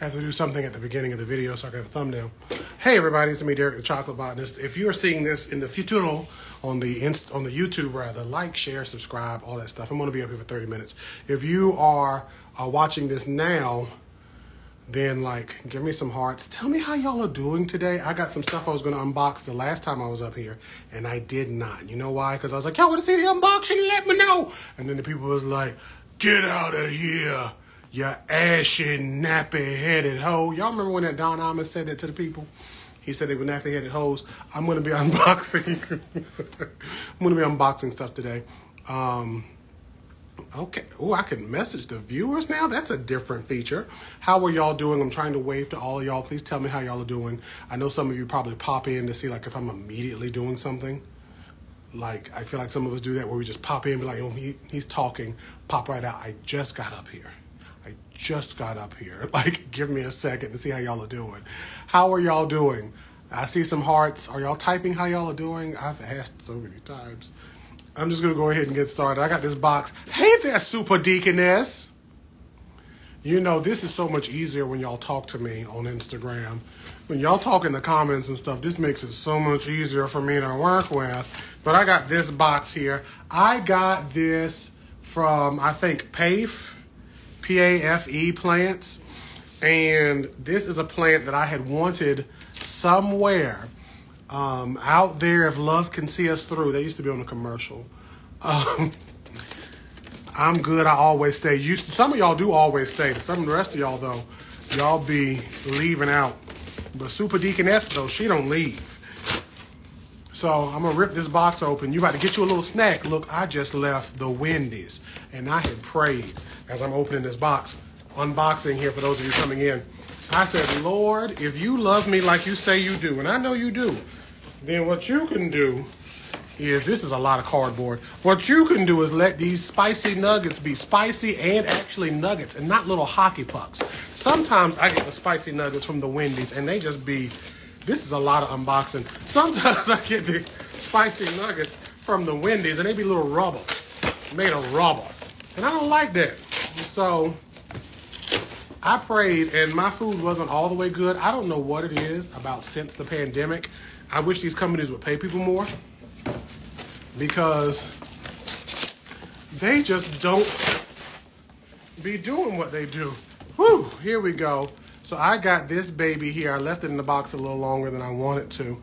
Have to do something at the beginning of the video so I can have a thumbnail. Hey everybody, it's me Derek the Chocolate Botanist. If you are seeing this in the futuro on the inst- on the YouTube rather, like, share, subscribe, all that stuff. I'm going to be up here for 30 minutes. If you are uh, watching this now, then like give me some hearts. Tell me how y'all are doing today. I got some stuff I was going to unbox the last time I was up here, and I did not. You know why? Because I was like, y'all want to see the unboxing? Let me know. And then the people was like, get out of here you ashy, nappy-headed hoe. Y'all remember when that Don Imus said that to the people? He said they were nappy-headed hoes. I'm going to be unboxing. I'm to be unboxing stuff today. Um, okay. Oh, I can message the viewers now. That's a different feature. How are y'all doing? I'm trying to wave to all of y'all. Please tell me how y'all are doing. I know some of you probably pop in to see like if I'm immediately doing something. Like I feel like some of us do that where we just pop in and be like, oh, he, he's talking, pop right out. I just got up here. Just got up here. Like, give me a second to see how y'all are doing. How are y'all doing? I see some hearts. Are y'all typing how y'all are doing? I've asked so many times. I'm just gonna go ahead and get started. I got this box. Hey there, Super Deaconess. You know, this is so much easier when y'all talk to me on Instagram. When y'all talk in the comments and stuff, this makes it so much easier for me to work with. But I got this box here. I got this from, I think, PAFE P-A-F-E plants. And this is a plant that I had wanted somewhere um, out there if love can see us through. They used to be on a commercial. Um, I'm good. I always stay. You, some of y'all do always stay. Some of the rest of y'all, though, y'all be leaving out. But Super Deaconess, though, she don't leave. So I'm to rip this box open. You about to get you a little snack. Look, I just left the Wendy's, and I had prayed as I'm opening this box, unboxing here for those of you coming in. I said, Lord, if you love me like you say you do, and I know you do, then what you can do is this is a lot of cardboard. What you can do is let these spicy nuggets be spicy and actually nuggets and not little hockey pucks. Sometimes I get the spicy nuggets from the Wendy's and they just be, this is a lot of unboxing. Sometimes I get the spicy nuggets from the Wendy's and they be little rubber, made of rubber. And I don't like that. So I prayed and my food wasn't all the way good. I don't know what it is about since the pandemic. I wish these companies would pay people more because they just don't be doing what they do. Whew, here we go. So I got this baby here. I left it in the box a little longer than I wanted to.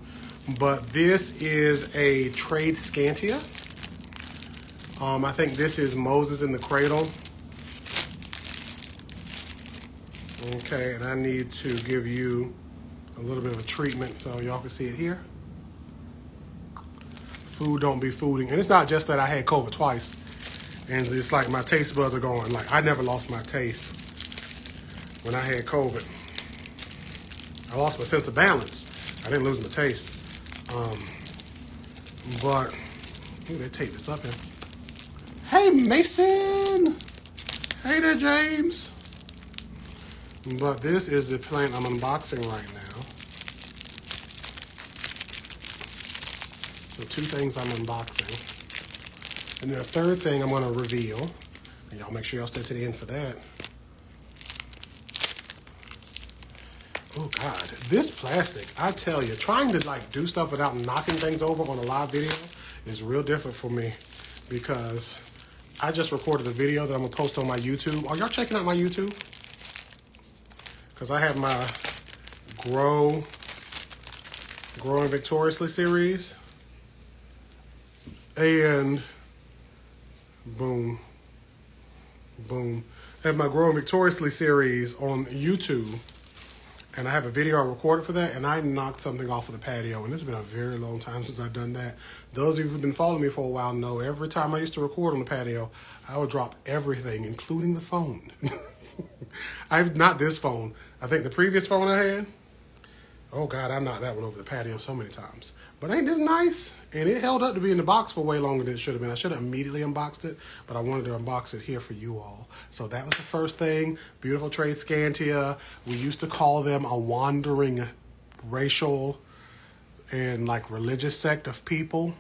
But this is a Tradescantia. Um, I think this is Moses in the Cradle. Okay, and I need to give you a little bit of a treatment so y'all can see it here. Food don't be fooding. And it's not just that I had COVID twice. And it's like my taste buds are going. Like I never lost my taste when I had COVID. I lost my sense of balance. I didn't lose my taste. Um, but, ooh, they take this up here. Hey, Mason! Hey there, James! But this is the plant I'm unboxing right now. So two things I'm unboxing. And then a third thing I'm to reveal. And y'all make sure y'all stay to the end for that. Oh God, this plastic, I tell you, trying to like do stuff without knocking things over on a live video is real different for me because I just recorded a video that I'm gonna post on my YouTube. Are y'all checking out my YouTube? because I have my Grow Growing Victoriously series. And boom, boom. I have my Growing Victoriously series on YouTube. And I have a video I recorded for that, and I knocked something off of the patio. And it's been a very long time since I've done that. Those of you who've been following me for a while know every time I used to record on the patio, I would drop everything, including the phone. I've not this phone. I think the previous phone I had. Oh God, I knocked that one over the patio so many times. But ain't this nice? And it held up to be in the box for way longer than it should have been. I should have immediately unboxed it, but I wanted to unbox it here for you all. So that was the first thing. Beautiful Tradescantia. We used to call them a wandering racial and like religious sect of people,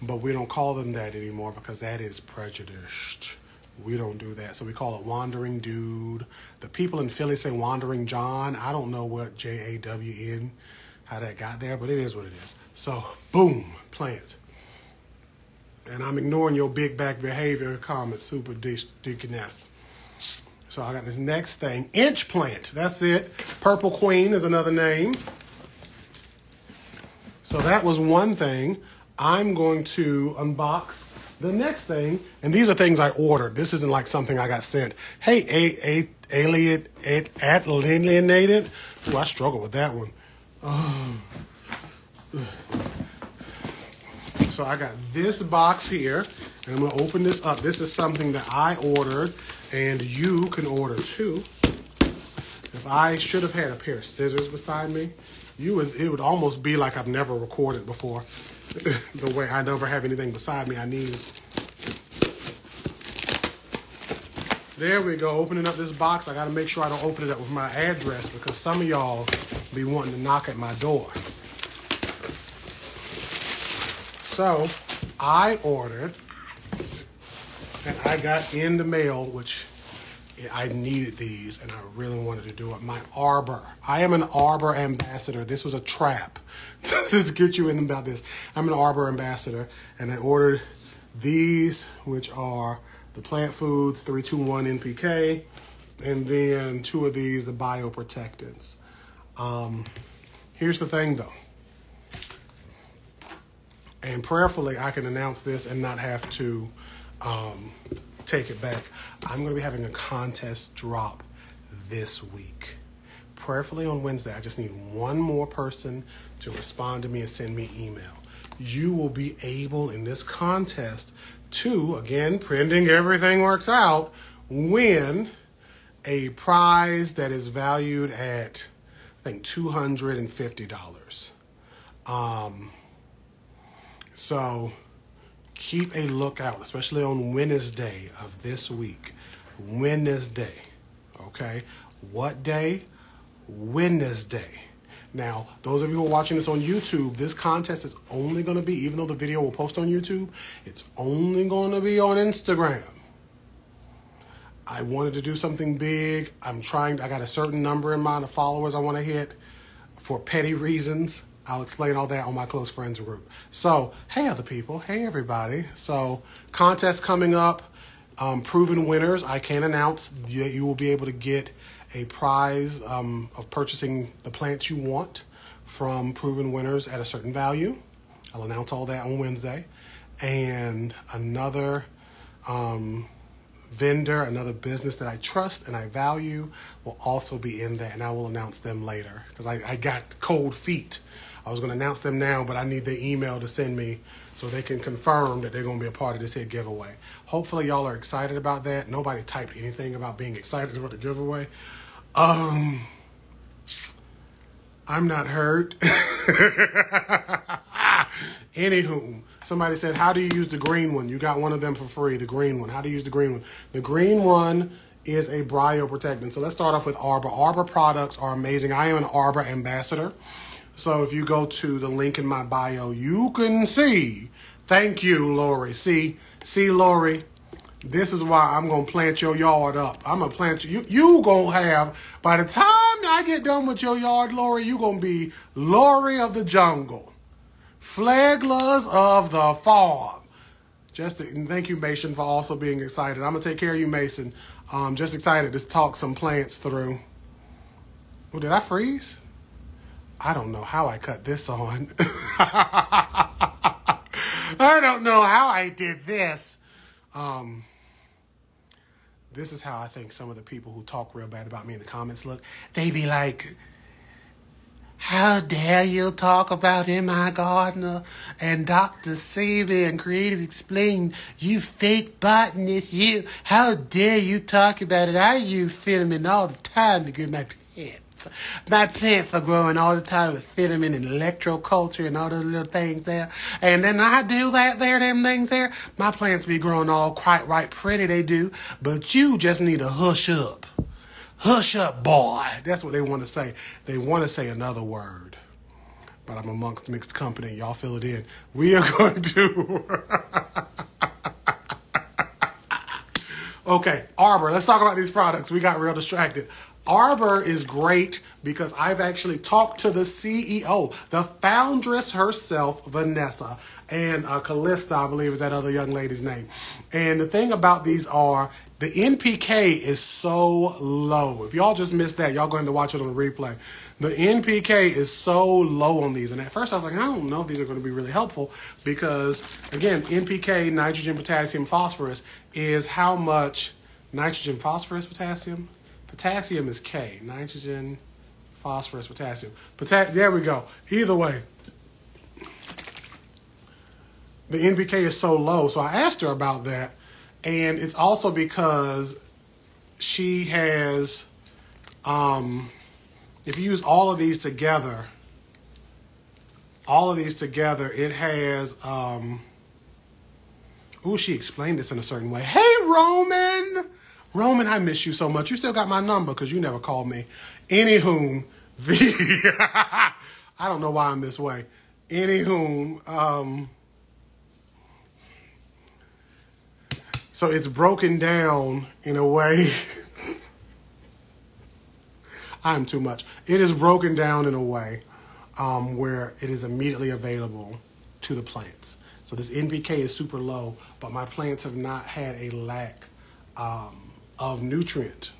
but we don't call them that anymore because that is prejudiced We don't do that. So we call it Wandering Dude. The people in Philly say Wandering John. I don't know what J A W N, how that got there, but it is what it is. So, boom, plant. And I'm ignoring your big back behavior comment, super deaconess. So I got this next thing, inch plant. That's it. Purple Queen is another name. So that was one thing. I'm going to unbox the next thing, and these are things I ordered. This isn't like something I got sent. Hey, a, a, alien, alienated. Ooh, I struggle with that one. Oh. So I got this box here, and I'm gonna open this up. This is something that I ordered, and you can order too. If I should have had a pair of scissors beside me, you would it would almost be like I've never recorded before. the way I never have anything beside me I need. There we go, opening up this box. I gotta make sure I don't open it up with my address because some of y'all be wanting to knock at my door. So I ordered and I got in the mail, which I needed these and I really wanted to do it. My Arbor. I am an Arbor ambassador. This was a trap to get you in about this. I'm an Arbor ambassador and I ordered these, which are the Plant Foods 321 NPK, and then two of these, the bioprotectants. Um, here's the thing though. And prayerfully, I can announce this and not have to um, take it back. I'm going to be having a contest drop this week. Prayerfully on Wednesday, I just need one more person to respond to me and send me email. You will be able in this contest to, again, pending everything works out, win a prize that is valued at, I think, $250. Um, so keep a lookout, especially on Wednesday of this week. Wednesday, okay? What day? Wednesday. Now, those of you who are watching this on YouTube, this contest is only going to be, even though the video will post on YouTube, it's only going to be on Instagram. I wanted to do something big. I'm trying, I got a certain number in mind of followers I want to hit for petty reasons. I'll explain all that on my close friends group. So, hey, other people. Hey, everybody. So, contest coming up. Um, proven winners. I can announce that you will be able to get a prize um, of purchasing the plants you want from proven winners at a certain value. I'll announce all that on Wednesday. And another um, vendor, another business that I trust and I value will also be in that. And I will announce them later because I, I got cold feet I was going to announce them now, but I need the email to send me so they can confirm that they're going to be a part of this hit giveaway. Hopefully, y'all are excited about that. Nobody typed anything about being excited about the giveaway. Um, I'm not hurt. Anywho, somebody said, How do you use the green one? You got one of them for free, the green one. How do you use the green one? The green one is a bioprotectant. So let's start off with Arbor. Arbor products are amazing. I am an Arbor ambassador. So if you go to the link in my bio, you can see. Thank you, Lori. See, see, Lori. This is why I'm gonna plant your yard up. I'm gonna plant you. You gonna have by the time I get done with your yard, Lori, you gonna be Lori of the jungle, Flaglas of the farm. Just to, and thank you, Mason, for also being excited. I'm gonna take care of you, Mason. Um, just excited to talk some plants through. Oh, did I freeze? I don't know how I cut this on. I don't know how I did this. Um, this is how I think some of the people who talk real bad about me in the comments look. They be like, how dare you talk about M.I. Gardner and Dr. Sebi and Creative Explain, you fake botanist, you. How dare you talk about it? I use filament all the time to get my pants. My plants are growing all the time with filament and electroculture and all those little things there. And then I do that there, them things there. My plants be growing all quite right pretty, they do. But you just need to hush up. Hush up, boy. That's what they want to say. They want to say another word. But I'm amongst mixed company. Y'all fill it in. We are going to... Okay, Arbor. Let's talk about these products. We got real distracted. Arbor is great because I've actually talked to the CEO, the foundress herself, Vanessa, and uh, Callista, I believe is that other young lady's name. And the thing about these are the NPK is so low. If y'all just missed that, y'all going to watch it on the replay. The NPK is so low on these. And at first I was like, I don't know if these are going to be really helpful because, again, NPK, nitrogen, potassium, phosphorus, is how much nitrogen, phosphorus, potassium? Potassium is K. Nitrogen, phosphorus, potassium. Pota- there we go. Either way, the NPK is so low. So I asked her about that. And it's also because she has um, if you use all of these together, all of these together, it has, um, oh, she explained this in a certain way. Hey, Roman! Roman, I miss you so much. You still got my number because you never called me. Anywho, the, I don't know why I'm this way. Anywho, um, so it's broken down in a way I'm too much. It is broken down in a way um, where it is immediately available to the plants. So this NPK is super low, but my plants have not had a lack um, of nutrient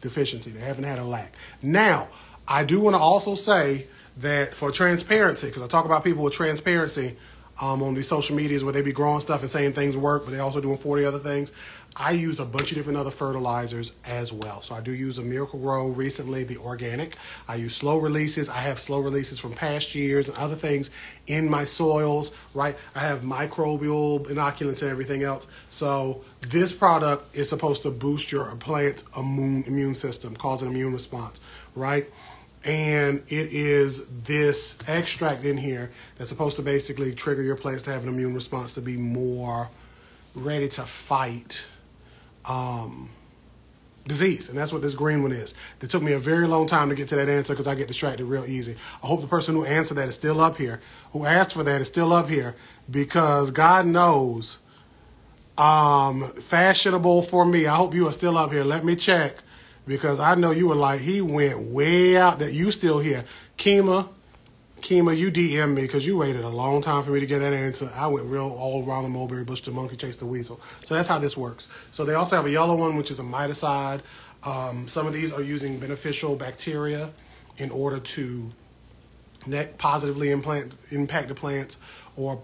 deficiency. They haven't had a lack. Now, I do want to also say that for transparency, because I talk about people with transparency um, on these social medias where they be growing stuff and saying things work, but they also doing 40 other things. I use a bunch of different other fertilizers as well. So I do use a Miracle-Gro recently, the organic. I use slow releases. I have slow releases from past years and other things in my soils, right? I have microbial inoculants and everything else. So this product is supposed to boost your plant immune, immune system, cause an immune response, right? and it is this extract in here that's supposed to basically trigger your plants to have an immune response to be more ready to fight um, disease. And that's what this green one is. It took me a very long time to get to that answer because I get distracted real easy. I hope the person who answered that is still up here, who asked for that is still up here because God knows um, fashionable for me. I hope you are still up here. Let me check because I know you were like, he went way out that you still here. Kima, Kima, you DM me because you waited a long time for me to get that answer. I went real all around the mulberry bush to monkey chase the weasel. So that's how this works. So they also have a yellow one, which is a miticide. Um, some of these are using beneficial bacteria in order to positively implant, impact the plants or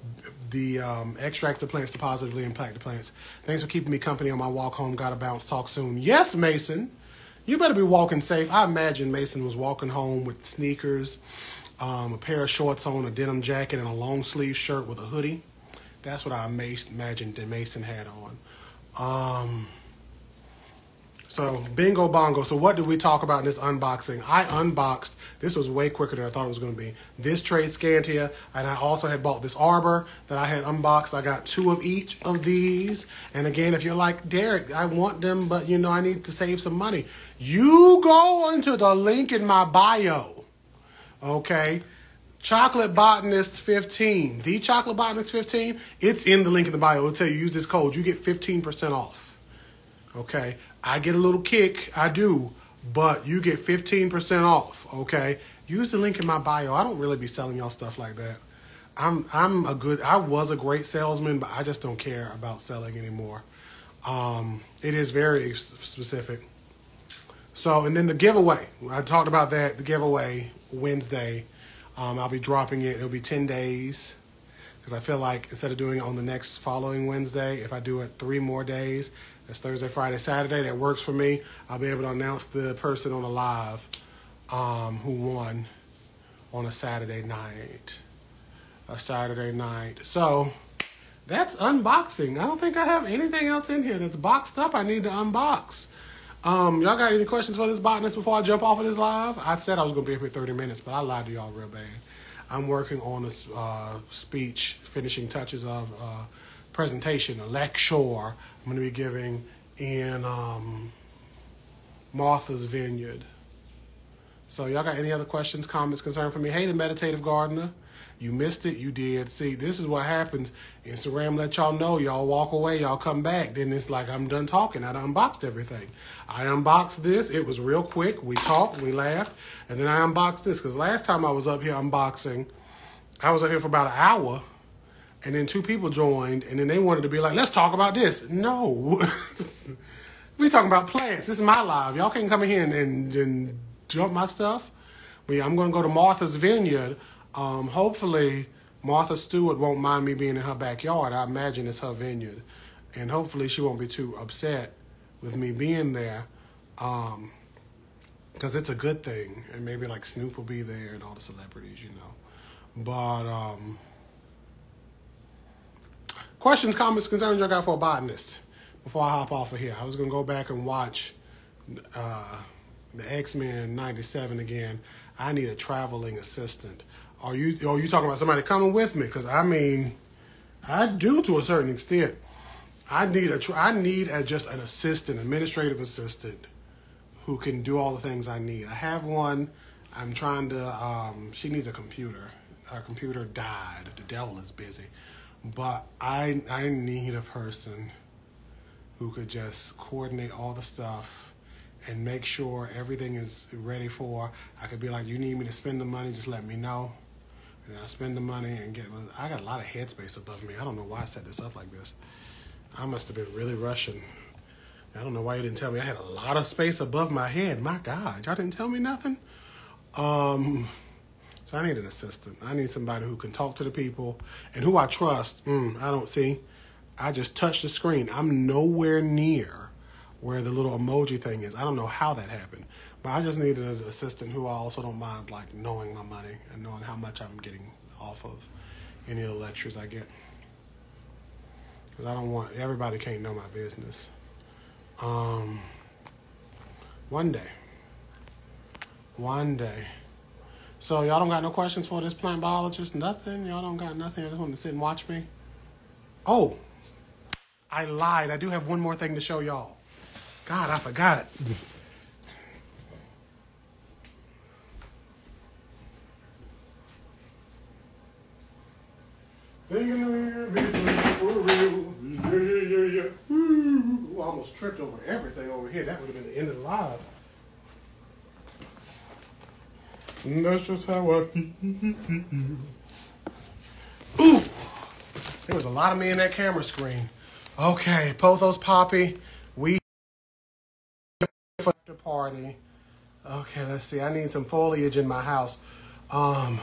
the um, extracts of plants to positively impact the plants. Thanks for keeping me company on my walk home. Gotta bounce. Talk soon. Yes, Mason. You better be walking safe. I imagine Mason was walking home with sneakers um, a pair of shorts on, a denim jacket, and a long sleeve shirt with a hoodie. That's what I imagined that Mason had on. Um, so bingo bongo. So what did we talk about in this unboxing? I unboxed. This was way quicker than I thought it was going to be. This Tradescantia, and I also had bought this Arbor that I had unboxed. I got two of each of these. And again, if you're like Derek, I want them, but you know I need to save some money. You go into the link in my bio Okay. Chocolate Botanist 15. The Chocolate Botanist 15, it's in the link in the bio. It'll tell you use this code. You get 15% off. Okay. I get a little kick. I do. But you get 15% off. Okay. Use the link in my bio. I don't really be selling y'all stuff like that. I'm I'm a good I was a great salesman, but I just don't care about selling anymore. Um, it is very specific. So, and then the giveaway. I talked about that. The giveaway Wednesday. Um, I'll be dropping it. It'll be 10 days because I feel like instead of doing it on the next following Wednesday, if I do it three more days, that's Thursday, Friday, Saturday, that works for me. I'll be able to announce the person on the live um, who won on a Saturday night. A Saturday night. So that's unboxing. I don't think I have anything else in here that's boxed up I need to unbox. Um, y'all got any questions for this botanist before I jump off of this live? I said I was gonna be here for 30 minutes, but I lied to y'all real bad. I'm working on a uh, speech, finishing touches of uh, presentation, a lecture I'm gonna be giving in um, Martha's Vineyard. So y'all got any other questions, comments, concern for me? Hey, the meditative gardener. You missed it, you did. See, this is what happens. Instagram let y'all know, y'all walk away, y'all come back. Then it's like I'm done talking. I unboxed everything. I unboxed this. It was real quick. We talked, we laughed, and then I unboxed this. Because last time I was up here unboxing, I was up here for about an hour, and then two people joined, and then they wanted to be like, let's talk about this. No. we talking about plants. This is my live. Y'all can't come in here and, and, and jump my stuff. But yeah, I'm going to go to Martha's Vineyard um, hopefully, Martha Stewart won't mind me being in her backyard. I imagine it's her vineyard. And hopefully, she won't be too upset with me being there. Um, because it's a good thing, and maybe like Snoop will be there and all the celebrities, you know. But um, questions, comments, concerns y'all got for a botanist before I hop off of here. I was gonna go back and watch uh, the X Men '97 again. I need a traveling assistant. Are you are you talking about somebody coming with me? Because I mean, I do to a certain extent. I need a I need a, just an assistant, administrative assistant, who can do all the things I need. I have one. I'm trying to. Um, she needs a computer. Her computer died. The devil is busy, but I I need a person who could just coordinate all the stuff and make sure everything is ready for. I could be like, you need me to spend the money, just let me know. And I spend the money and get. I got a lot of headspace above me. I don't know why I set this up like this. I must have been really rushing. I don't know why you didn't tell me. I had a lot of space above my head. My God, y'all didn't tell me nothing. Um, so I need an assistant. I need somebody who can talk to the people and who I trust. Mm, I don't see. I just touched the screen. I'm nowhere near where the little emoji thing is. I don't know how that happened. But I just needed an assistant who I also don't mind like knowing my money and knowing how much I'm getting off of any of the lectures I get. Because I don't want everybody can't know my business. Um, one day. One day. So y'all don't got no questions for this plant biologist? Nothing? Y'all don't got nothing? I just want to sit and watch me? Oh, I lied. I do have one more thing to show y'all. God, I forgot. for real. Yeah, yeah, yeah. Ooh, almost tripped over everything over here. That would have been the end of the live. And that's just how I feel. Ooh! There was a lot of me in that camera screen. Okay, Pothos Poppy. We after the party. Okay, let's see. I need some foliage in my house. Um,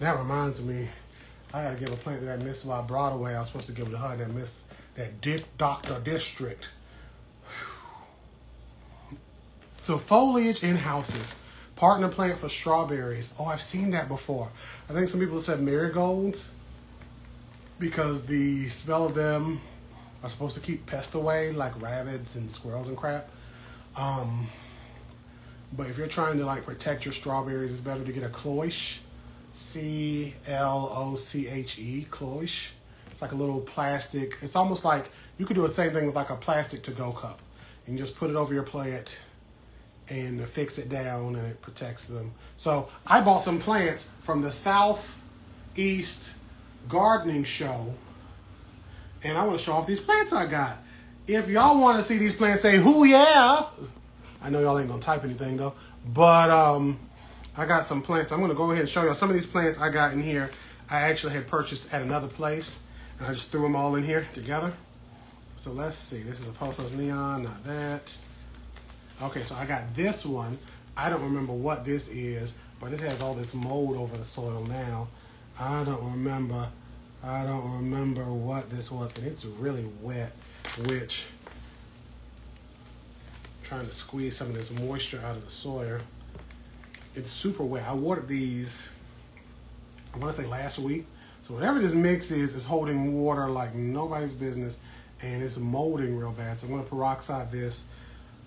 that reminds me. I gotta give a plant that I missed while Broadway. I was supposed to give it to her that missed that Dick Doctor District. So foliage in houses. Partner plant for strawberries. Oh, I've seen that before. I think some people said marigolds because the smell of them are supposed to keep pests away, like rabbits and squirrels and crap. Um, but if you're trying to like protect your strawberries, it's better to get a cloche C L O C H E, cloche. It's like a little plastic. It's almost like you could do the same thing with like a plastic to-go cup. You can just put it over your plant and fix it down and it protects them. So I bought some plants from the Southeast Gardening Show and I want to show off these plants I got. If y'all want to see these plants, say, who yeah. I know y'all ain't going to type anything though. But um, I got some plants. I'm going to go ahead and show y'all some of these plants I got in here. I actually had purchased at another place, and I just threw them all in here together. So let's see. This is a Pothos Neon, not that. Okay, so I got this one. I don't remember what this is, but it has all this mold over the soil now. I don't remember. I don't remember what this was, and it's really wet, which trying to squeeze some of this moisture out of the soil it's super wet. I watered these, I want to say last week. So whatever this mix is, is holding water like nobody's business and it's molding real bad. So I'm going to peroxide this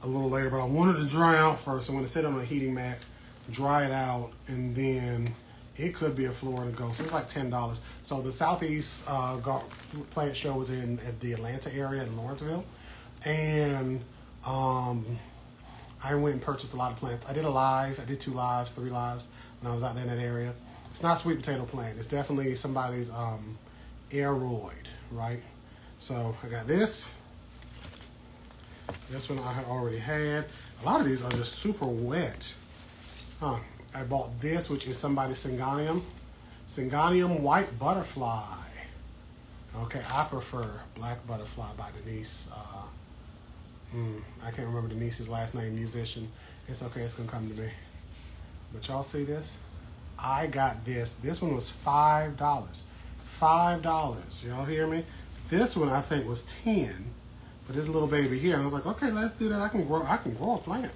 a little later, but I wanted to dry out first. I'm going to sit on a heating mat, dry it out, and then it could be a Florida go. So it's like $10. So the Southeast uh, plant show was in at the Atlanta area in Lawrenceville. And um, I went and purchased a lot of plants. I did a live. I did two lives, three lives when I was out there in that area. It's not sweet potato plant. It's definitely somebody's um, aroid, right? So I got this. This one I had already had. A lot of these are just super wet. Huh. I bought this, which is somebody's Syngonium. Syngonium White Butterfly. Okay, I prefer Black Butterfly by Denise. Uh, hmm, I can't remember Denise's last name, musician. It's okay, it's gonna come to me. But y'all see this? I got this. This one was $5. $5. Y'all hear me? This one I think was 10 But this little baby here, I was like, okay, let's do that. I can grow I can grow a plant.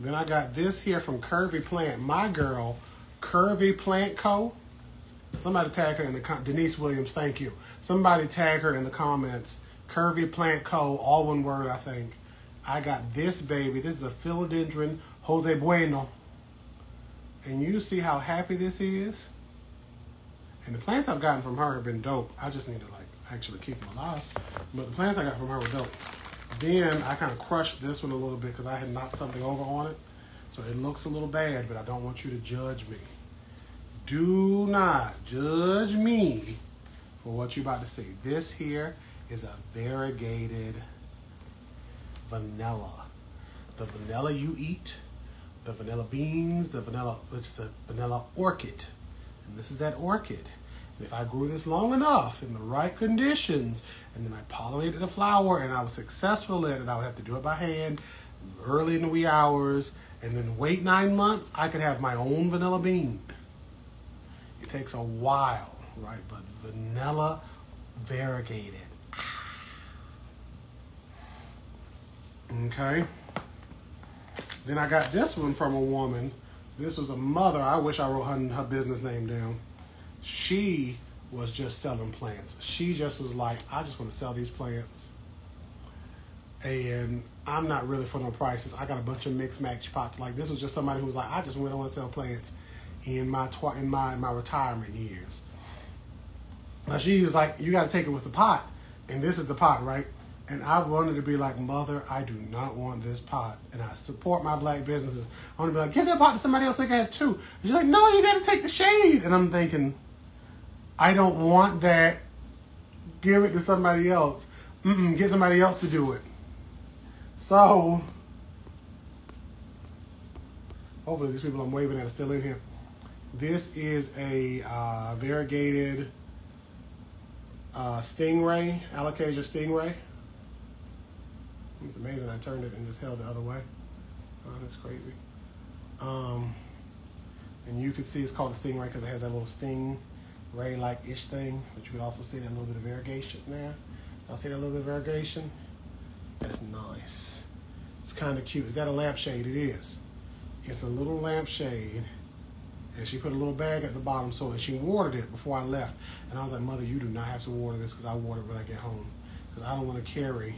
Then I got this here from Curvy Plant. My girl, Curvy Plant Co. Somebody tag her in the Denise Williams, thank you. Somebody tag her in the comments. Curvy Plant Co. All one word, I think. I got this baby. This is a philodendron Jose Buono. And you see how happy this is? And the plants I've gotten from her have been dope. I just need to like actually keep them alive. But the plants I got from her were dope. Then I kind of crushed this one a little bit because I had knocked something over on it. So it looks a little bad, but I don't want you to judge me. Do not judge me for what you're about to see. This here is a variegated vanilla. The vanilla you eat, the vanilla beans, the vanilla, it's a vanilla orchid. And this is that orchid. And if I grew this long enough in the right conditions, and then I pollinated the flower and I was successful in it, I would have to do it by hand early in the wee hours, and then wait nine months, I could have my own vanilla bean. It takes a while, right? But vanilla variegated. Okay. Then I got this one from a woman. This was a mother. I wish I wrote her, her business name down. She was just selling plants. She just was like, I just want to sell these plants. And I'm not really for no prices. I got a bunch of mixed match pots. Like this was just somebody who was like, I just want to sell plants in my in my my retirement years. Now she was like, you got to take it with the pot, and this is the pot, right? And I wanted to be like, mother, I do not want this pot, and I support my black businesses. I want to be like, give that pot to somebody else. They can have two. And she's like, no, you got to take the shade. And I'm thinking, I don't want that. Give it to somebody else. Mm-mm, get somebody else to do it. So, hopefully these people I'm waving at are still in here. This is a uh, variegated uh, stingray, alocasia stingray. It's amazing. I turned it and just held the other way. Oh, that's crazy. Um, and you can see it's called a stingray because it has that little sting ray like ish thing. But you can also see that little bit of variegation there. Y'all see that little bit of variegation? That's nice. It's kind of cute. Is that a lampshade? It is. It's a little lampshade and she put a little bag at the bottom so and she watered it before I left. And I was like, Mother, you do not have to water this because I water it when I get home. Because I don't want to carry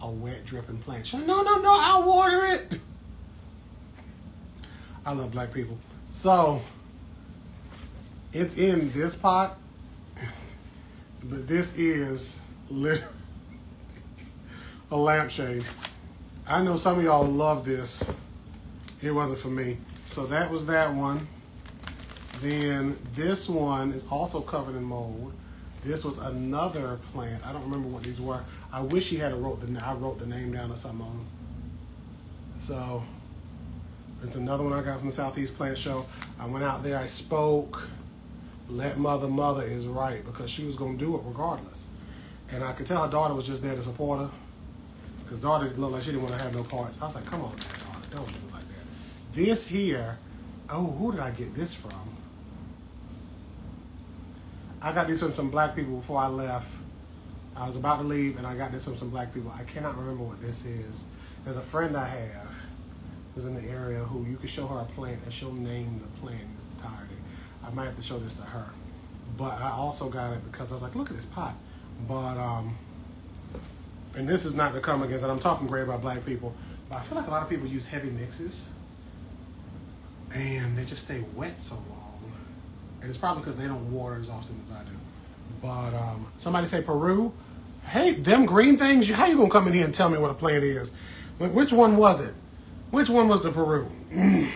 a wet dripping plant. She's like, no, no, no, I'll water it. I love black people. So it's in this pot, but this is literally a lampshade. I know some of y'all love this. It wasn't for me. So that was that one. Then this one is also covered in mold. This was another plant. I don't remember what these were. I wish he had wrote the I wrote the name down or something. So it's another one I got from the Southeast Plant Show. I went out there, I spoke. Let mother mother is right because she was gonna do it regardless. And I could tell her daughter was just there to support her. Because daughter looked like she didn't want to have no parts. I was like, come on, daughter, don't do it like that. this here, oh, who did I get this from? I got this from some black people before I left. I was about to leave and I got this from some black people. I cannot remember what this is. There's a friend I have who's in the area who you can show her a plant and she'll name the plant in its entirety. I might have to show this to her. But I also got it because I was like, look at this pot. But, um, and this is not to come against, and I'm talking great about black people, but I feel like a lot of people use heavy mixes and they just stay wet so long. And it's probably because they don't water as often as I do. But um, somebody say Peru. Hey, them green things. How you gonna come in here and tell me what a plant is? which one was it? Which one was the Peru? Mm.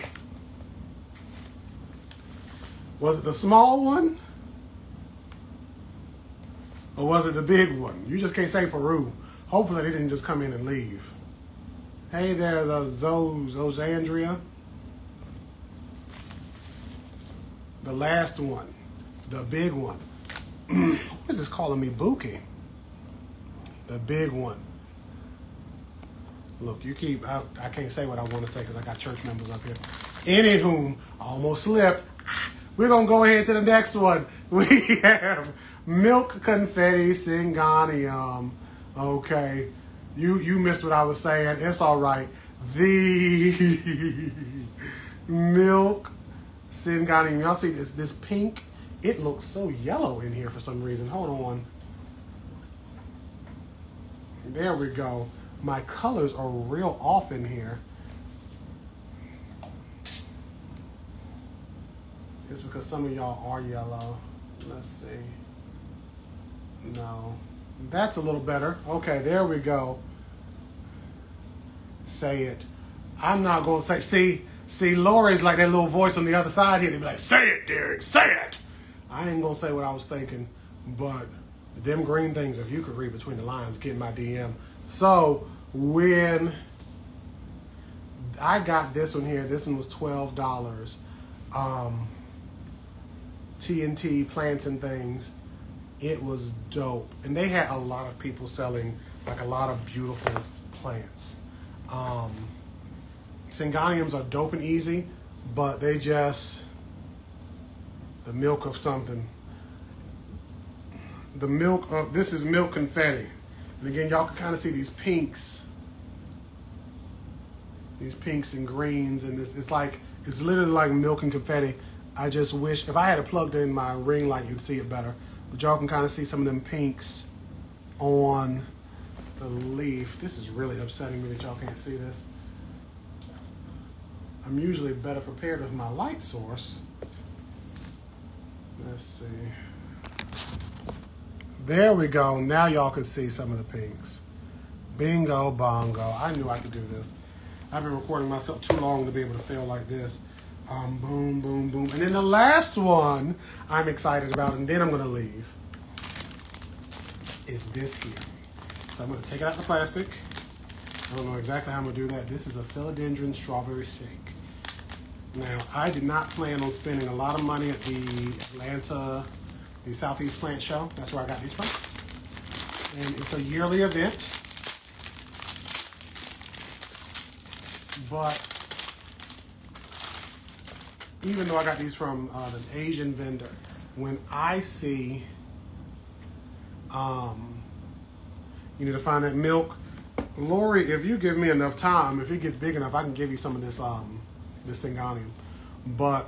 Was it the small one? Or was it the big one? You just can't say Peru. Hopefully they didn't just come in and leave. Hey there, the Zo Zozandria. The last one. The big one. Who is this calling me Buki? The big one. Look, you keep, I, I can't say what I want to say because I got church members up here. Anywho, I almost slipped. We're going to go ahead to the next one. We have milk confetti syngonium. Okay. You, you missed what I was saying. It's all right. The milk syngonium. Y'all see this, this pink? It looks so yellow in here for some reason. Hold on. There we go. My colors are real off in here. It's because some of y'all are yellow. Let's see. No. That's a little better. Okay, there we go. Say it. I'm not going to say, see, see, Lori's like that little voice on the other side here. They be like, say it, Derek, say it. I ain't going to say what I was thinking, but them green things, if you could read between the lines, get my DM. So when I got this one here, this one was twelve dollars. Um, TNT plants and things. It was dope, and they had a lot of people selling like a lot of beautiful plants. Um, Syngoniums are dope and easy, but they just the milk of something. The milk of this is milk confetti. And again, y'all can kind of see these pinks. These pinks and greens and this it's like it's literally like milk and confetti. I just wish if I had it plugged in my ring light you'd see it better. But y'all can kind of see some of them pinks on the leaf. This is really upsetting me that y'all can't see this. I'm usually better prepared with my light source. Let's see. There we go. Now y'all can see some of the pinks. Bingo bongo. I knew I could do this. I've been recording myself too long to be able to fail like this. Um, boom, boom, boom. And then the last one I'm excited about, and then I'm going to leave, is this here. So I'm going to take it out the plastic. I don't know exactly how I'm going to do that. This is a philodendron strawberry shake. Now, I did not plan on spending a lot of money at the Atlanta, the Southeast Plant Show. That's where I got these from. And it's a yearly event. But even though I got these from uh, an Asian vendor, when I see, um, you need to find that milk. Lori, if you give me enough time, if it gets big enough, I can give you some of this um, this thing on him. But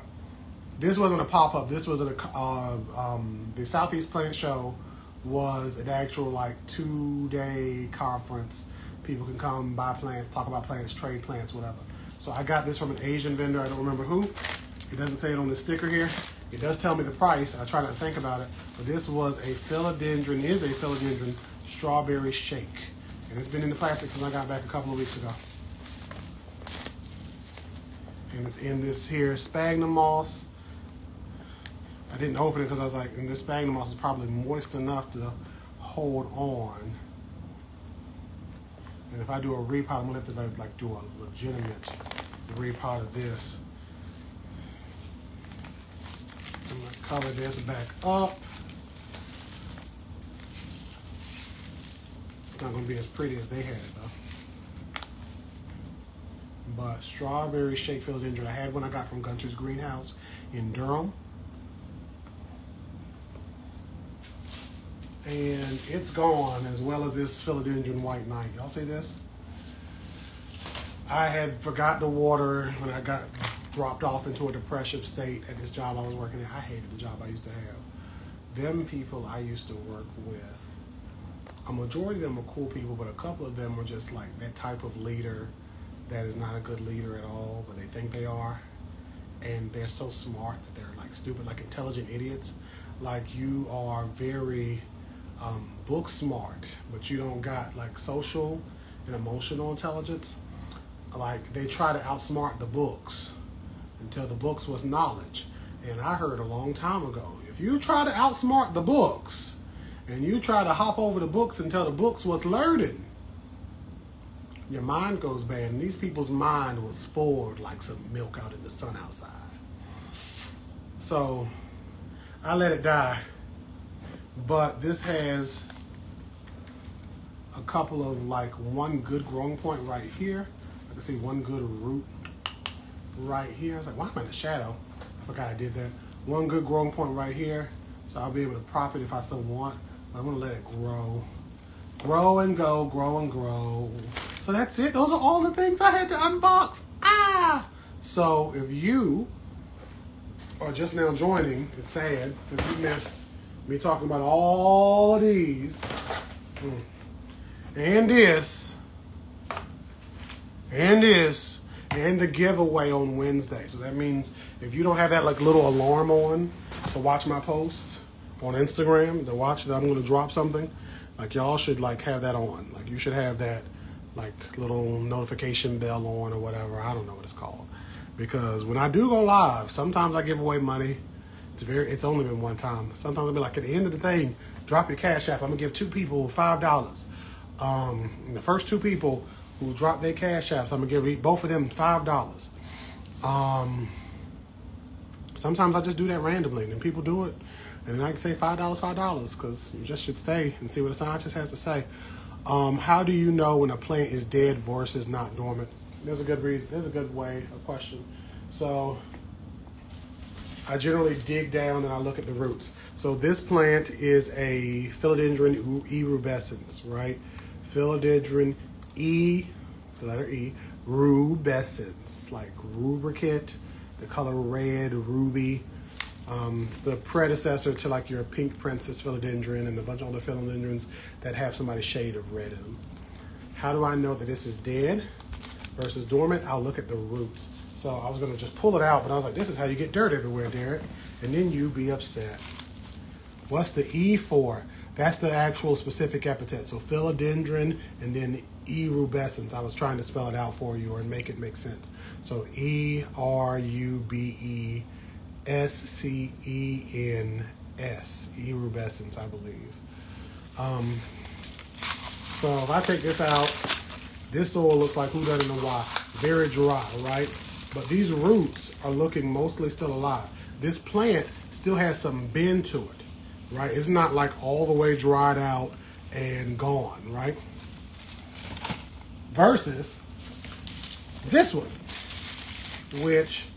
this wasn't a pop up. This was a uh, um, the Southeast Plant Show was an actual like two day conference. People can come buy plants, talk about plants, trade plants, whatever. So I got this from an Asian vendor. I don't remember who. It doesn't say it on the sticker here. It does tell me the price. I try not to think about it. But this was a philodendron, is a philodendron strawberry shake. And it's been in the plastic since I got back a couple of weeks ago and it's in this here sphagnum moss. I didn't open it because I was like, this sphagnum moss is probably moist enough to hold on. And if I do a repot, I'm gonna have to like do a legitimate repot of this. I'm gonna cover this back up. It's not gonna be as pretty as they had it though but strawberry shake philodendron. I had one I got from Gunter's Greenhouse in Durham. And it's gone as well as this philodendron white knight. Y'all see this? I had forgot the water when I got dropped off into a depressive state at this job I was working at. I hated the job I used to have. Them people I used to work with, a majority of them were cool people, but a couple of them were just like that type of leader that is not a good leader at all, but they think they are. And they're so smart that they're like stupid, like intelligent idiots. Like you are very um, book smart, but you don't got like social and emotional intelligence. Like they try to outsmart the books until the books was knowledge. And I heard a long time ago, if you try to outsmart the books and you try to hop over the books tell the books what's learning, your mind goes bad. And these people's mind was spoiled like some milk out in the sun outside. So I let it die. But this has a couple of like one good growing point right here. I can see one good root right here. I was like, why am I in the shadow? I forgot I did that. One good growing point right here. So I'll be able to prop it if I so want. But I'm gonna let it grow. Grow and go, grow and grow. So that's it. Those are all the things I had to unbox. Ah! So if you are just now joining, it's sad if you missed me talking about all of these. Mm and this, and this, and the giveaway on Wednesday. So that means if you don't have that like little alarm on to watch my posts on Instagram, to watch that I'm going to drop something, like y'all should like have that on. Like you should have that like little notification bell on or whatever. I don't know what it's called. Because when I do go live, sometimes I give away money. It's very it's only been one time. Sometimes I'll be like at the end of the thing, drop your cash app. I'm gonna give two people five dollars. Um, the first two people who drop their cash apps, I'm gonna give both of them five dollars. Um, sometimes I just do that randomly, and people do it, and then I can say five dollars, five dollars, because you just should stay and see what a scientist has to say. Um, how do you know when a plant is dead versus not dormant? There's a good reason. There's a good way, a question. So I generally dig down and I look at the roots. So this plant is a philodendron erubescens, right? philodendron E, the letter E, rubescens, like rubricate, the color red, ruby. Um, the predecessor to like your pink princess philodendron and a bunch of other philodendrons that have somebody's shade of red in them. How do I know that this is dead versus dormant? I'll look at the roots. So I was gonna just pull it out, but I was like, this is how you get dirt everywhere, Derek. And then you be upset. What's the E for? That's the actual specific epithet. So philodendron and then erubescens. I was trying to spell it out for you or make it make sense. So E R U B E S C E N S. Erubescens, I believe. Um, so if I take this out, this soil looks like who doesn't know why. Very dry, right? But these roots are looking mostly still alive. This plant still has some bend to it right? It's not like all the way dried out and gone, right? Versus this one, which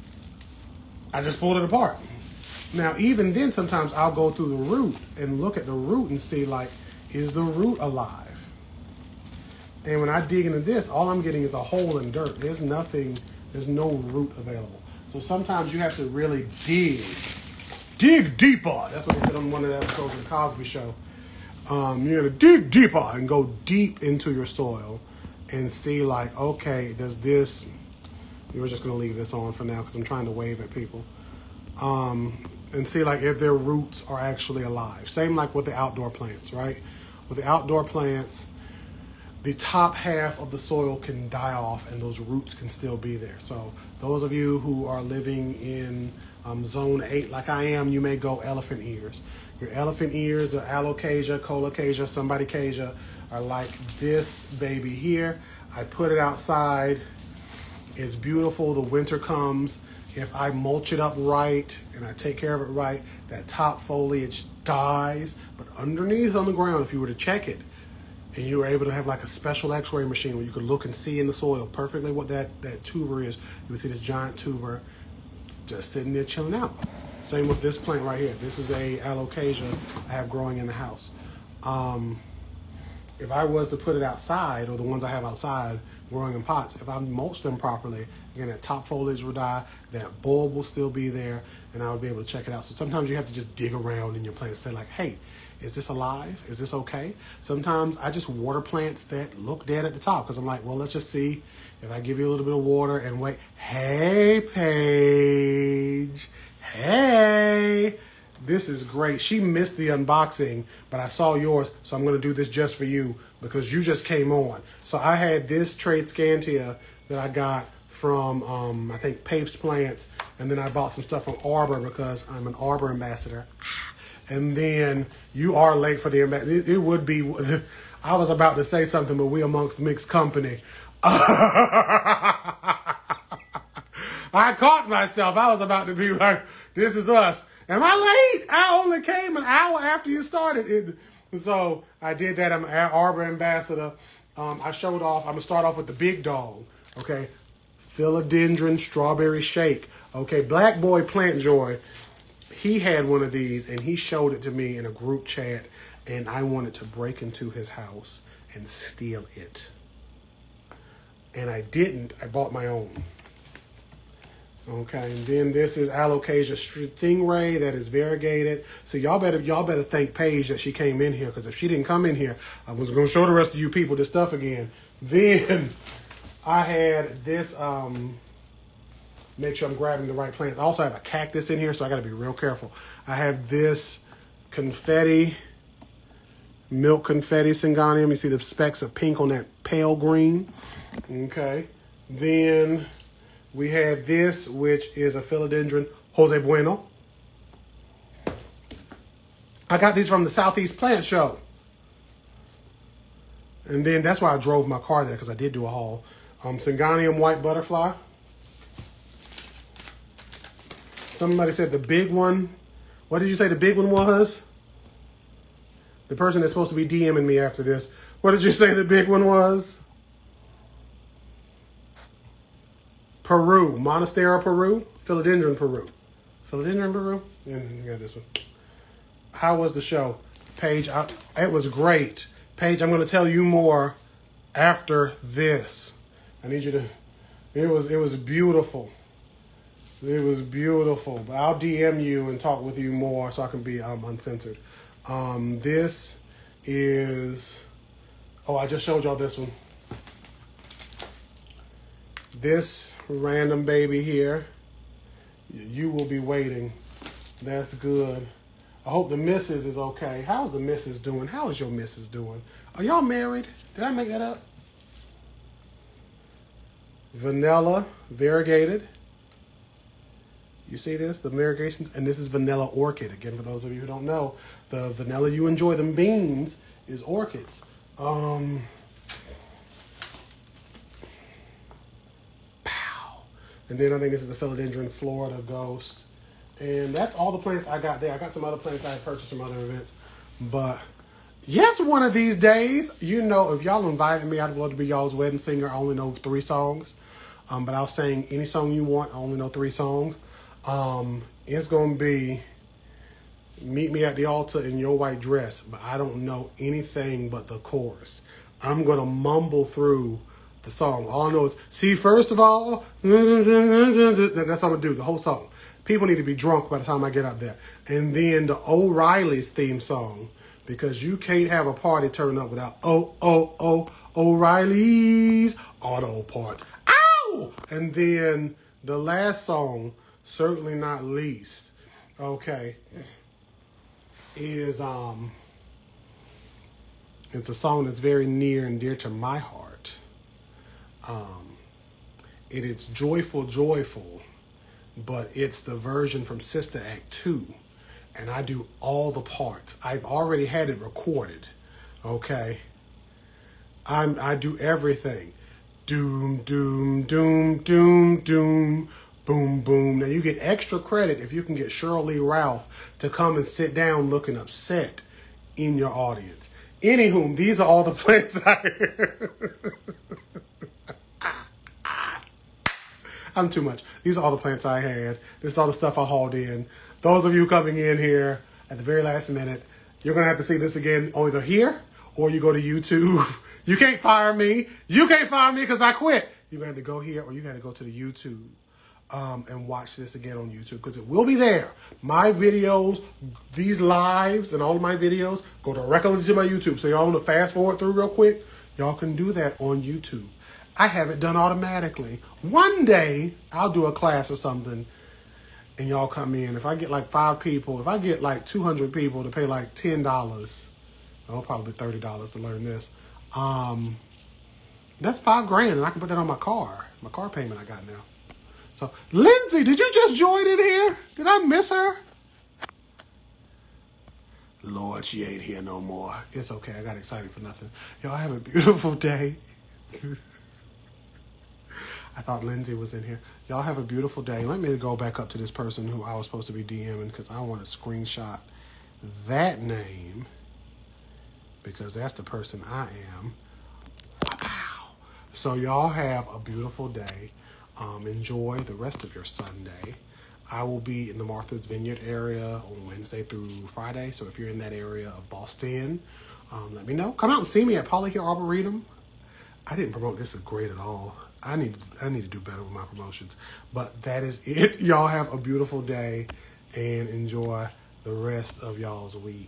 I just pulled it apart. Now, even then, sometimes I'll go through the root and look at the root and see, like, is the root alive? And when I dig into this, all I'm getting is a hole in dirt. There's nothing, there's no root available. So sometimes you have to really dig dig deeper. That's what they said on one of the episodes of the Cosby Show. Um, you're gonna dig deeper and go deep into your soil and see like, okay, does this? We were just gonna leave this on for now because I'm trying to wave at people. Um, and see like if their roots are actually alive. Same like with the outdoor plants, right? With the outdoor plants, the top half of the soil can die off and those roots can still be there. So those of you who are living in um, zone 8 like I am, you may go elephant ears. Your elephant ears, the alocasia, colocasia, somebodycasia are like this baby here. I put it outside. It's beautiful. The winter comes. If I mulch it up right and I take care of it right, that top foliage dies. But underneath on the ground, if you were to check it, and you were able to have like a special x-ray machine where you could look and see in the soil perfectly what that, that tuber is, you would see this giant tuber just sitting there chilling out. Same with this plant right here. This is a alocasia I have growing in the house. Um, if I was to put it outside, or the ones I have outside growing in pots, if I mulch them properly, again, that top foliage will die, that bulb will still be there, and I would be able to check it out. So sometimes you have to just dig around in your plants, and say like, hey, is this alive? Is this okay? Sometimes I just water plants that look dead at the top because I'm like, well, let's just see if I give you a little bit of water and wait, hey, Paige, hey, this is great. She missed the unboxing, but I saw yours, so I'm going to do this just for you because you just came on. So I had this Tradescantia that I got from um, I think Pave's Plants, and then I bought some stuff from Arber because I'm an Arber ambassador. And then you are late for the. It, it would be. I was about to say something, but we amongst mixed company. I caught myself. I was about to be like, "This is us." Am I late? I only came an hour after you started. It, so I did that. I'm an Arber ambassador. Um, I showed off. I'm gonna start off with the big dog. Okay, philodendron strawberry shake. Okay, Black Boy Plant Joy. He had one of these and he showed it to me in a group chat, and I wanted to break into his house and steal it. And I didn't. I bought my own. Okay, and then this is Alocasia Stingray that is variegated. So y'all better y'all better thank Paige that she came in here because if she didn't come in here, I was gonna show the rest of you people this stuff again. Then I had this. Um, make sure I'm grabbing the right plants. I also have a cactus in here, so I got to be real careful. I have this confetti, milk confetti syngonium. You see the specks of pink on that pale green. Okay, then we had this, which is a philodendron Jose Buono. I got these from the Southeast Plant Show. And then that's why I drove my car there because I did do a haul. Um, Syngonium White Butterfly. Somebody said the big one. What did you say the big one was? The person that's supposed to be DMing me after this. What did you say the big one was? Peru, Monstera Peru, Philodendron Peru. Philodendron Peru? And you got this one. How was the show? Paige, I, it was great. Paige, I'm going to tell you more after this. I need you to, it was, it was beautiful. It was beautiful. But I'll DM you and talk with you more so I can be um, uncensored. Um, this is, oh, I just showed y'all this one. This random baby here, you will be waiting. That's good. I hope the missus is okay. How's the missus doing? How is your missus doing? Are y'all married? Did I make that up? Vanilla, variegated. You see this, the variegations? And this is vanilla orchid. Again, for those of you who don't know, the vanilla you enjoy, the beans, is orchids. Um, And then I think this is a philodendron Florida Ghost. And that's all the plants I got there. I got some other plants I purchased from other events. But yes, one of these days, you know, if y'all invited me, I'd love to be y'all's wedding singer. I only know three songs. Um, but I'll sing any song you want. I only know three songs. Um, it's to be Meet Me at the Altar in Your White Dress. But I don't know anything but the chorus. I'm to mumble through the song. All I know is, see, first of all, that's all I'm gonna do, the whole song. People need to be drunk by the time I get up there. And then the O'Reilly's theme song, because you can't have a party turn up without oh, oh, oh, O'Reilly's auto parts. Ow! And then the last song, certainly not least, okay, is um it's a song that's very near and dear to my heart. Um, it is joyful, joyful, but it's the version from Sister Act 2. And I do all the parts. I've already had it recorded. Okay. I'm I do everything. Doom, doom, doom, doom, doom, boom, boom. Now you get extra credit if you can get Sheryl Lee Ralph to come and sit down looking upset in your audience. Anywho, these are all the plans I I'm too much. These are all the plants I had. This is all the stuff I hauled in. Those of you coming in here at the very last minute, you're going to have to see this again either here or you go to YouTube. You can't fire me. You can't fire me because I quit. You're going to have to go here or you're going to go to the YouTube um, and watch this again on YouTube because it will be there. My videos, these lives and all of my videos go directly to my YouTube. So y'all want to fast forward through real quick? Y'all can do that on YouTube. I have it done automatically. One day I'll do a class or something and y'all come in. If I get like five people, if I get like 200 people to pay like $10, oh, probably be $30 to learn this. Um, that's five grand and I can put that on my car. My car payment I got now. So, Lindsay, did you just join in here? Did I miss her? Lord, she ain't here no more. It's okay. I got excited for nothing. Y'all have a beautiful day. I thought Lindsay was in here. Y'all have a beautiful day. Let me go back up to this person who I was supposed to be DMing because I want to screenshot that name because that's the person I am. Wow. So y'all have a beautiful day. Um, enjoy the rest of your Sunday. I will be in the Martha's Vineyard area on Wednesday through Friday. So if you're in that area of Boston, um, let me know. Come out and see me at Polly Hill Arboretum. I didn't promote this great at all. I need I need to do better with my promotions. But that is it. Y'all have a beautiful day and enjoy the rest of y'all's week.